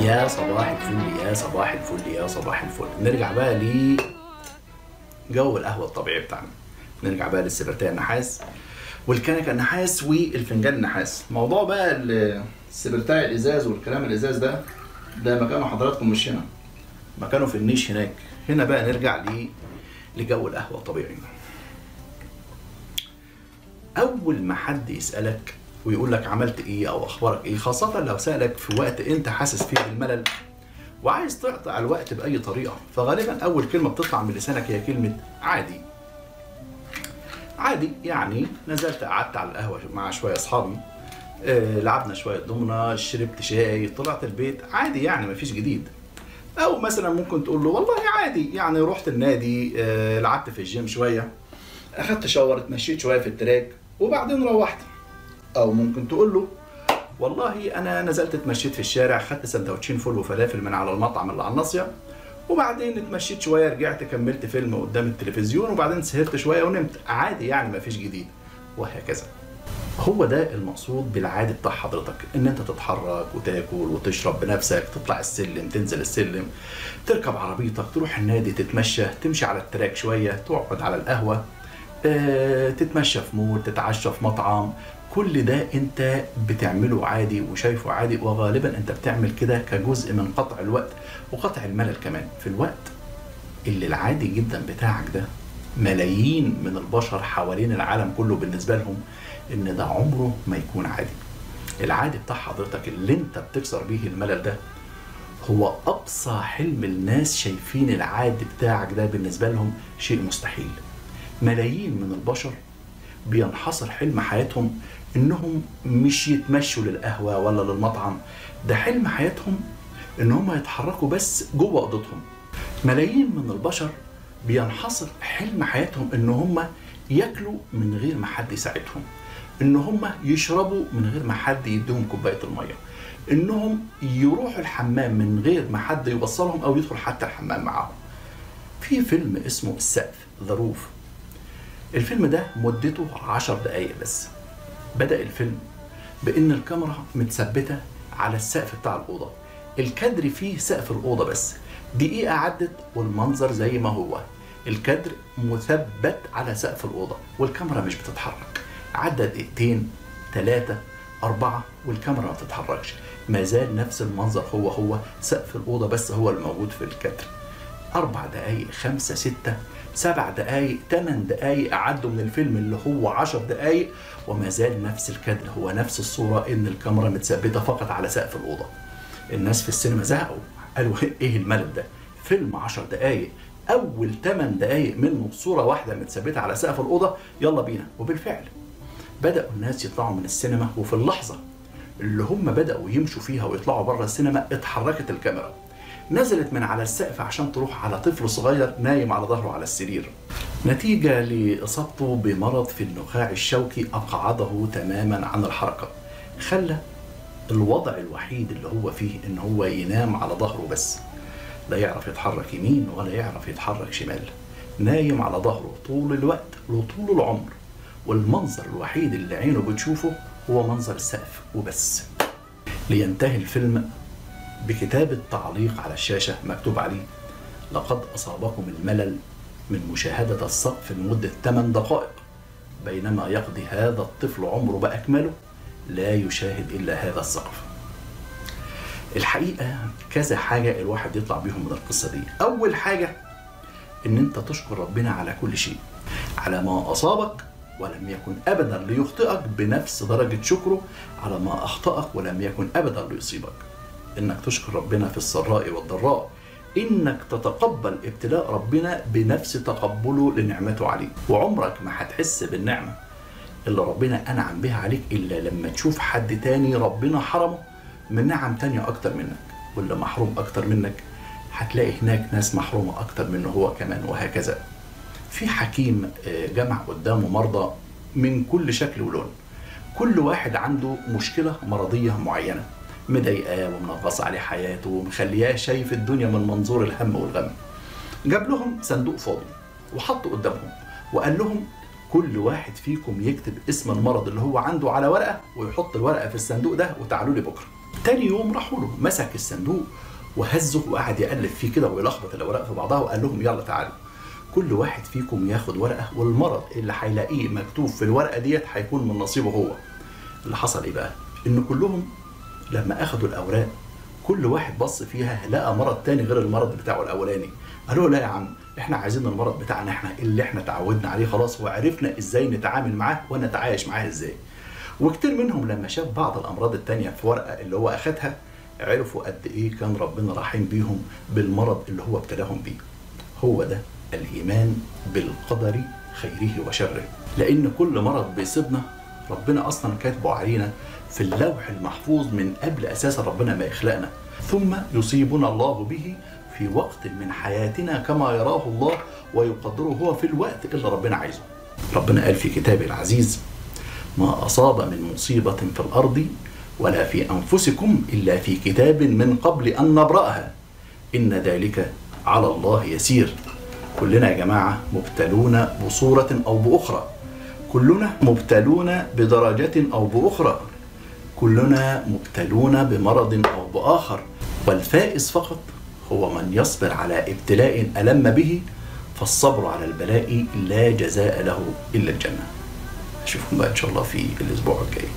يا صباح الفل يا صباح الفل يا صباح الفل. نرجع بقى ل جو القهوة الطبيعي بتاعنا. نرجع بقى للسبرتية النحاس والكنكة النحاس والفنجان النحاس. موضوع بقى ال- السبرتايه الإزاز والكلام الإزاز ده ده مكانه حضراتكم مش هنا مكانه في النيش هناك. هنا بقى نرجع ل لجو القهوة الطبيعي. أول ما حد يسألك ويقول لك عملت إيه أو أخبارك إيه خاصة لو سألك في وقت أنت حاسس فيه بالملل وعايز تقطع الوقت بأي طريقة فغالبا أول كلمة بتطلع من لسانك هي كلمة عادي. عادي يعني نزلت قعدت على القهوة مع شوية أصحابي آه، لعبنا شوية دومنا شربت شاي طلعت البيت عادي يعني مفيش جديد. أو مثلا ممكن تقول له والله عادي يعني رحت النادي آه، لعبت في الجيم شوية أخدت shower اتمشيت شوية في ال track وبعدين روحت. أو ممكن تقول له والله أنا نزلت اتمشيت في الشارع خدت سندوتشين فول وفلافل من على المطعم اللي على الناصية وبعدين اتمشيت شوية رجعت كملت فيلم قدام التلفزيون وبعدين سهرت شوية ونمت. عادي يعني مفيش جديد. وهكذا. هو ده المقصود بالعادي بتاع حضرتك إن أنت تتحرك وتاكل وتشرب بنفسك تطلع السلم تنزل السلم تركب عربيتك تروح النادي تتمشى تمشي على التراك شوية تقعد على القهوة. تتمشى في مول تتعشى في مطعم. كل ده انت بتعمله عادي وشايفه عادي وغالبا انت بتعمل كده كجزء من قطع الوقت وقطع الملل كمان. في الوقت اللي العادي جدا بتاعك ده ملايين من البشر حوالين العالم كله بالنسبة لهم إن ده عمره ما يكون عادي. العادي بتاع حضرتك اللي انت بتكسر بيه الملل ده هو أقصى حلم الناس شايفين العادي بتاعك ده بالنسبة لهم شيء مستحيل. ملايين من البشر بينحصر حلم حياتهم إنهم مش يتمشوا للقهوة ولا للمطعم. ده حلم حياتهم إن هم يتحركوا بس جوه أوضتهم. ملايين من البشر بينحصر حلم حياتهم إن هم ياكلوا من غير ما حد يساعدهم. إن هم يشربوا من غير ما حد يديهم كوباية المية. إنهم يروحوا الحمام من غير ما حد يوصلهم أو يدخل حتى الحمام معاهم. في فيلم اسمه السقف ظروف الفيلم ده مدته عشر دقايق بس. بدأ الفيلم بإن الكاميرا متثبتة على السقف بتاع الأوضة. الكادر فيه سقف الأوضة بس. دقيقة عدت والمنظر زي ما هو. الكادر مثبت على سقف الأوضة والكاميرا مش بتتحرك. عدى دقيقتين ثلاثة أربعة والكاميرا ما بتتحركش. ما زال نفس المنظر هو هو سقف الأوضة بس هو الموجود في الكادر. أربع دقايق خمسة ستة سبع دقايق ثمان دقايق عدوا من الفيلم اللي هو عشر دقايق. وما زال نفس الكادر هو نفس الصورة إن الكاميرا متثبتة فقط على سقف الأوضة. الناس في السينما زهقوا قالوا إيه الملل ده؟ فيلم عشر دقايق أول ثمان دقايق منه صورة واحدة متثبتة على سقف الأوضة يلا بينا. وبالفعل بدأوا الناس يطلعوا من السينما. وفي اللحظة اللي هم بدأوا يمشوا فيها ويطلعوا بره السينما اتحركت الكاميرا. نزلت من على السقف عشان تروح على طفل صغير نايم على ظهره على السرير. نتيجة لإصابته بمرض في النخاع الشوكي أقعده تماما عن الحركة. خلى الوضع الوحيد اللي هو فيه إن هو ينام على ظهره بس. لا يعرف يتحرك يمين ولا يعرف يتحرك شمال. نايم على ظهره طول الوقت وطول العمر. والمنظر الوحيد اللي عينه بتشوفه هو منظر السقف وبس. لينتهي الفيلم بكتابة تعليق على الشاشة مكتوب عليه. لقد أصابكم الملل من مشاهدة السقف لمدة 8 دقائق. بينما يقضي هذا الطفل عمره بأكمله لا يشاهد إلا هذا السقف. الحقيقة كذا حاجة الواحد يطلع بيهم من القصة دي. أول حاجة إن أنت تشكر ربنا على كل شيء على ما أصابك ولم يكن أبدا ليخطئك بنفس درجة شكره على ما أخطأك ولم يكن أبدا ليصيبك. إنك تشكر ربنا في السراء والضراء. إنك تتقبل ابتلاء ربنا بنفس تقبله لنعمته عليك. وعمرك ما هتحس بالنعمة اللي ربنا أنعم بها عليك إلا لما تشوف حد تاني ربنا حرمه من نعم تانية أكتر منك. واللي محروم أكتر منك. هتلاقي هناك ناس محرومة أكتر منه هو كمان وهكذا. في حكيم آه، جمع قدامه مرضى من كل شكل ولون. كل واحد عنده مشكلة مرضية معينة. مضايقاه ومنغص عليه حياته ومخلياه شايف الدنيا من منظور الهم والغم. جاب لهم صندوق فاضي وحطه قدامهم وقال لهم كل واحد فيكم يكتب اسم المرض اللي هو عنده على ورقة ويحط الورقة في الصندوق ده وتعالوا لي بكرة. تاني يوم راحوا له مسك الصندوق وهزه وقعد يقلب فيه كده ويلخبط الأوراق في بعضها وقال لهم يلا تعالوا. كل واحد فيكم ياخد ورقة والمرض اللي هيلاقيه مكتوب في الورقة ديت هيكون من نصيبه هو. اللي حصل إيه بقى؟ إن كلهم لما اخدوا الأوراق كل واحد بص فيها لقى مرض تاني غير المرض بتاعه الأولاني. قالوا لا يا عم إحنا عايزين المرض بتاعنا إحنا اللي إحنا تعودنا عليه خلاص وعرفنا إزاي نتعامل معاه ونتعايش معاه إزاي. وكتير منهم لما شاف بعض الأمراض التانية في ورقة اللي هو أخدها عرفوا قد إيه كان ربنا رحيم بيهم بالمرض اللي هو ابتلاهم بيه. هو ده الإيمان بالقدر خيره وشره. لأن كل مرض بيصيبنا ربنا أصلا كاتبه علينا في اللوح المحفوظ من قبل أساسا ربنا ما يخلقنا. ثم يصيبنا الله به في وقت من حياتنا كما يراه الله ويقدره هو في الوقت اللي ربنا عايزه. ربنا قال في كتابه العزيز ما أصاب من مصيبة في الأرض ولا في أنفسكم إلا في كتاب من قبل أن نبرأها. إن ذلك على الله يسير. كلنا يا جماعة مبتلون بصورة أو بأخرى. كلنا مبتلون بدرجة أو بأخرى. كلنا مبتلون بمرض أو بآخر. والفائز فقط هو من يصبر على ابتلاء ألم به فالصبر على البلاء لا جزاء له إلا الجنة. أشوفكم بقى إن شاء الله في الأسبوع الجاي.